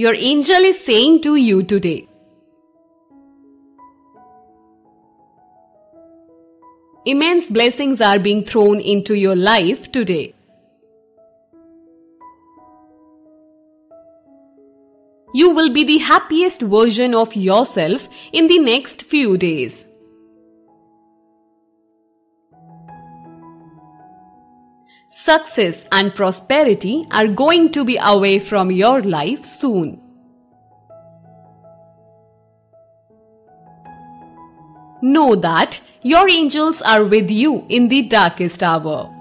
Your angel is saying to you today. Immense blessings are being thrown into your life today. You will be the happiest version of yourself in the next few days. Success and prosperity are going to be away from your life soon. Know that your angels are with you in the darkest hour.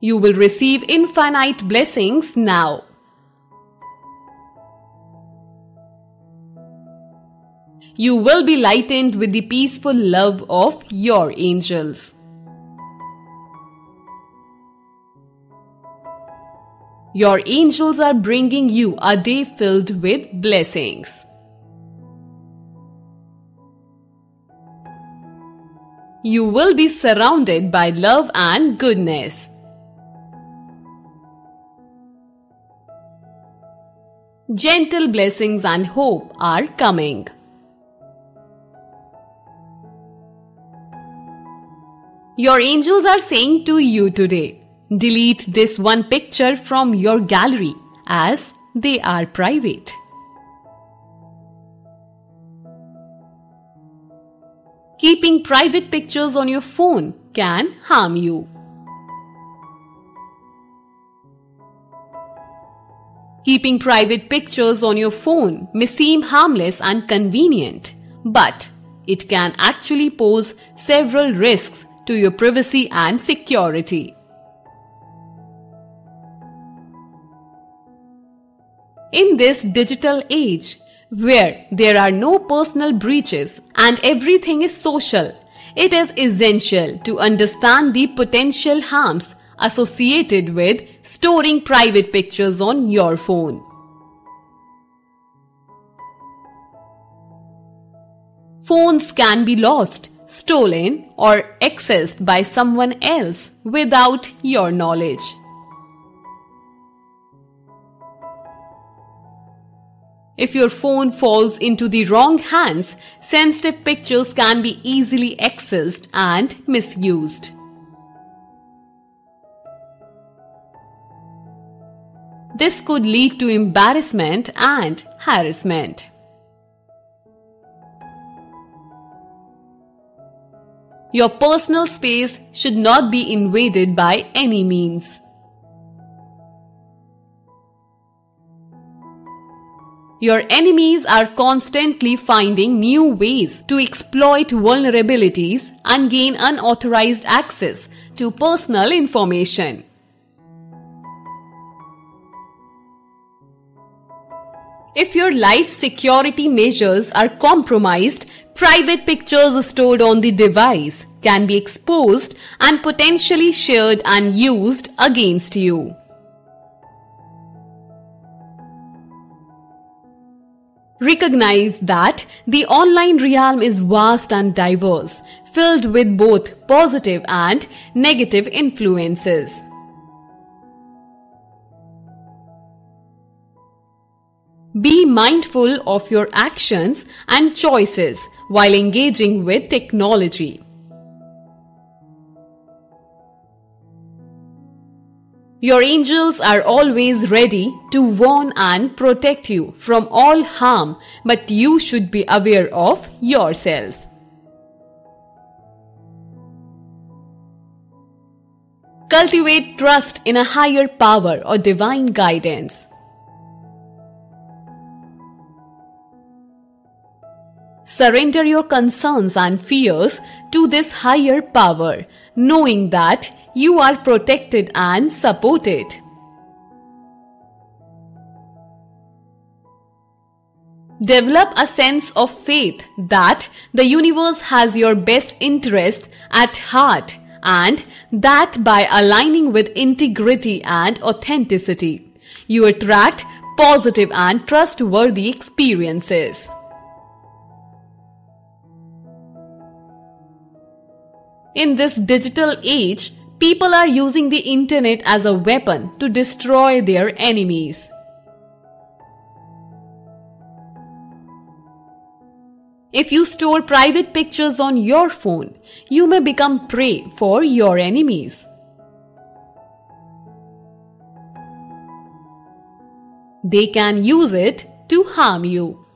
You will receive infinite blessings now. You will be lightened with the peaceful love of your angels. Your angels are bringing you a day filled with blessings. You will be surrounded by love and goodness. Gentle blessings and hope are coming. Your angels are saying to you today, delete this one picture from your gallery as they are private. Keeping private pictures on your phone can harm you. Keeping private pictures on your phone may seem harmless and convenient, but it can actually pose several risks to your privacy and security. In this digital age, where there are no personal breaches and everything is social, it is essential to understand the potential harms associated with storing private pictures on your phone. Phones can be lost, stolen, or accessed by someone else without your knowledge. If your phone falls into the wrong hands, sensitive pictures can be easily accessed and misused. This could lead to embarrassment and harassment. Your personal space should not be invaded by any means. Your enemies are constantly finding new ways to exploit vulnerabilities and gain unauthorized access to personal information. If your life security measures are compromised, private pictures are stored on the device can be exposed and potentially shared and used against you. Recognize that the online realm is vast and diverse, filled with both positive and negative influences. Be mindful of your actions and choices while engaging with technology. Your angels are always ready to warn and protect you from all harm, but you should be aware of yourself. Cultivate trust in a higher power or divine guidance. Surrender your concerns and fears to this higher power, knowing that you are protected and supported. Develop a sense of faith that the universe has your best interest at heart and that by aligning with integrity and authenticity, you attract positive and trustworthy experiences. In this digital age, People are using the internet as a weapon to destroy their enemies. If you store private pictures on your phone, you may become prey for your enemies. They can use it to harm you.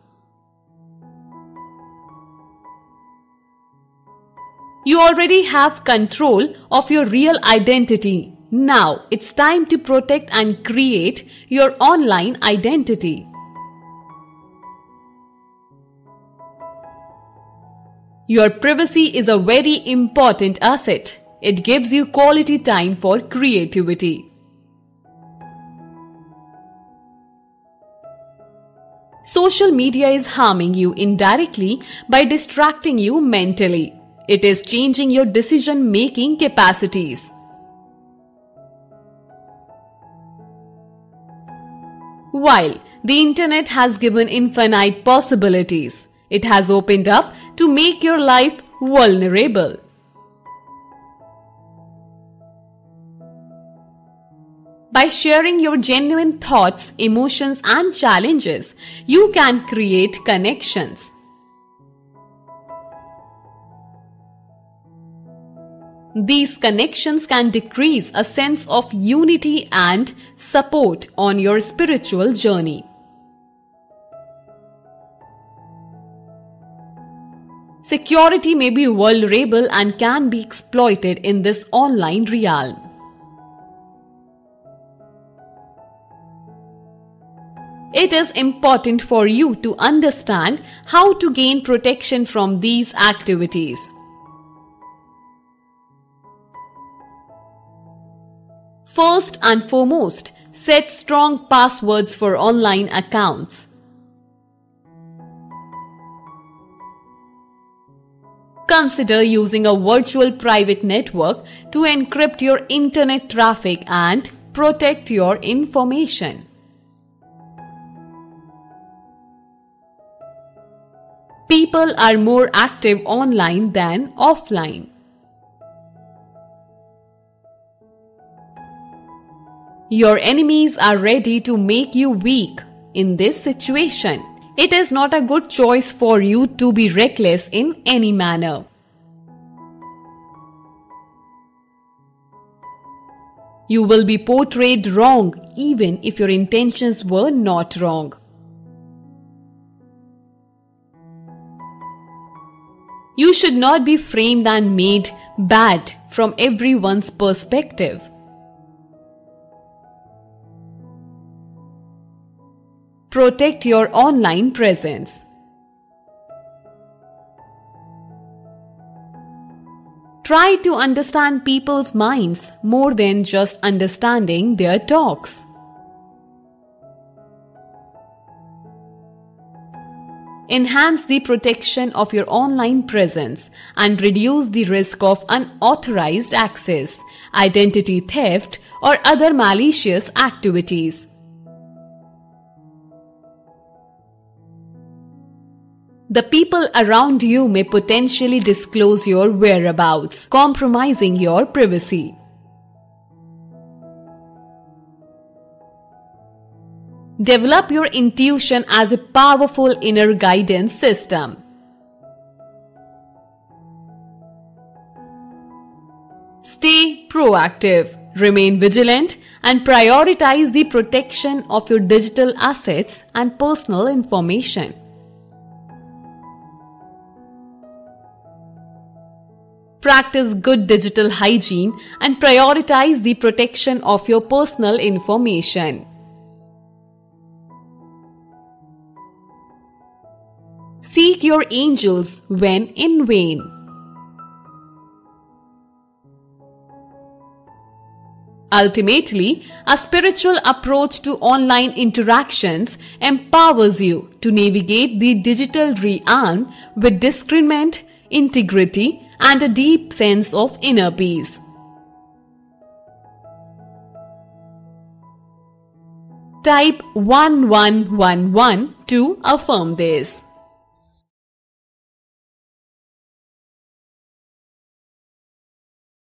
You already have control of your real identity. Now it's time to protect and create your online identity. Your privacy is a very important asset. It gives you quality time for creativity. Social media is harming you indirectly by distracting you mentally. It is changing your decision making capacities. While the internet has given infinite possibilities, it has opened up to make your life vulnerable. By sharing your genuine thoughts, emotions, and challenges, you can create connections. These connections can decrease a sense of unity and support on your spiritual journey. Security may be vulnerable and can be exploited in this online realm. It is important for you to understand how to gain protection from these activities. First and foremost, set strong passwords for online accounts. Consider using a virtual private network to encrypt your internet traffic and protect your information. People are more active online than offline. Your enemies are ready to make you weak in this situation. It is not a good choice for you to be reckless in any manner. You will be portrayed wrong even if your intentions were not wrong. You should not be framed and made bad from everyone's perspective. Protect your online presence. Try to understand people's minds more than just understanding their talks. Enhance the protection of your online presence and reduce the risk of unauthorized access, identity theft, or other malicious activities. The people around you may potentially disclose your whereabouts, compromising your privacy. Develop your intuition as a powerful inner guidance system. Stay proactive, remain vigilant, and prioritize the protection of your digital assets and personal information. Practice good digital hygiene and prioritize the protection of your personal information. Seek your angels when in vain. Ultimately, a spiritual approach to online interactions empowers you to navigate the digital realm with discernment, integrity, and a deep sense of inner peace. Type 1111 to affirm this.